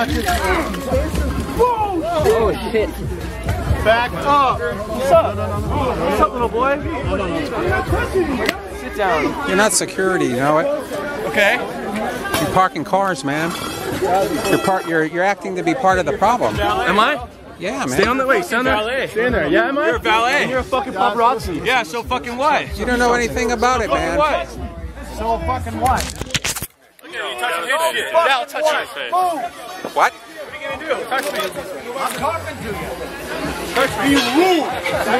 Oh shit. Back up. What's up? What's up, little boy? Sit down. You're not security, you know it? Okay. You're parking cars, man. You're part. You're you're acting to be part of the problem. Am I? Yeah, man. Stay on the way. Stay on there. Stay in there. Yeah, am I? You're a valet. And you're a fucking paparazzi. Yeah, so fucking what? You don't know anything about it, man. What? So fucking what? Yeah, I'll touch your face. What? I'm talking to you. Touch me. Be rude. Be rude.